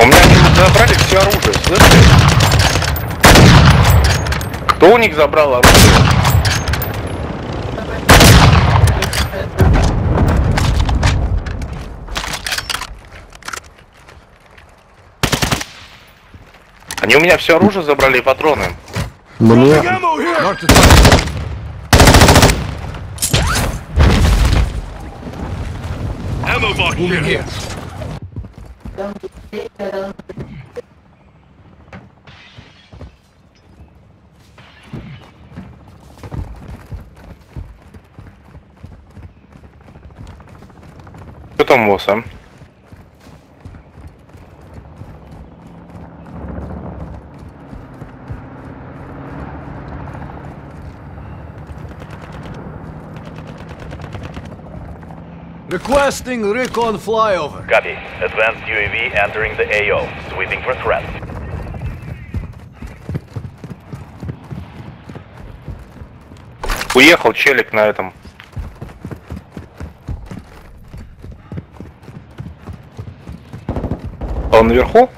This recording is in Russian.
У меня они забрали все оружие, слышите? Кто у них забрал оружие? Они у меня все оружие забрали и патроны. Мне... Ammo box here. Что там у вас, а? Requesting recon flyover. Copy. Advanced UAV entering the AO. Sweeping for threat. Уехал челик на этом. Он наверху?